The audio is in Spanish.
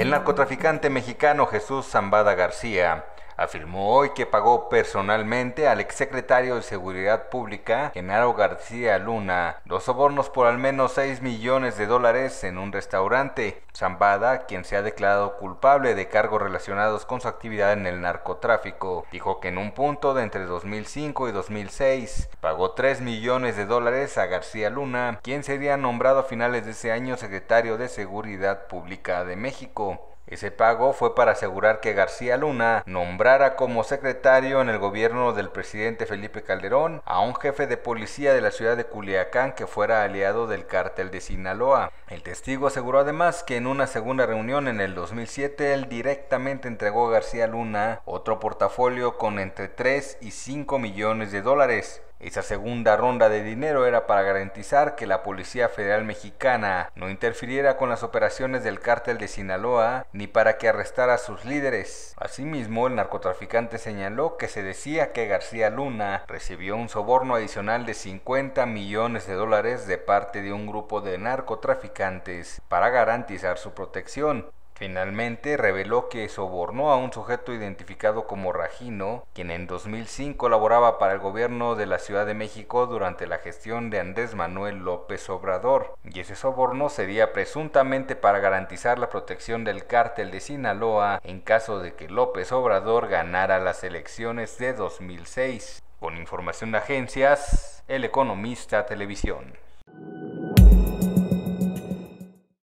El narcotraficante mexicano Jesús Zambada García afirmó hoy que pagó personalmente al exsecretario de Seguridad Pública, Genaro García Luna, dos sobornos por al menos 6 millones de dólares en un restaurante. Zambada, quien se ha declarado culpable de cargos relacionados con su actividad en el narcotráfico, dijo que en un punto de entre 2005 y 2006 pagó 3 millones de dólares a García Luna, quien sería nombrado a finales de ese año secretario de Seguridad Pública de México. Ese pago fue para asegurar que García Luna nombrara como secretario en el gobierno del presidente Felipe Calderón a un jefe de policía de la ciudad de Culiacán que fuera aliado del cártel de Sinaloa. El testigo aseguró además que en una segunda reunión en el 2007 él directamente entregó a García Luna otro portafolio con entre 3 y 5 millones de dólares. Esa segunda ronda de dinero era para garantizar que la Policía Federal Mexicana no interfiriera con las operaciones del cártel de Sinaloa ni para que arrestara a sus líderes. Asimismo, el narcotraficante señaló que se decía que García Luna recibió un soborno adicional de 50 millones de dólares de parte de un grupo de narcotraficantes para garantizar su protección. Finalmente reveló que sobornó a un sujeto identificado como Ragino, quien en 2005 laboraba para el gobierno de la Ciudad de México durante la gestión de Andrés Manuel López Obrador, y ese soborno sería presuntamente para garantizar la protección del cártel de Sinaloa en caso de que López Obrador ganara las elecciones de 2006. Con información de agencias, El Economista Televisión.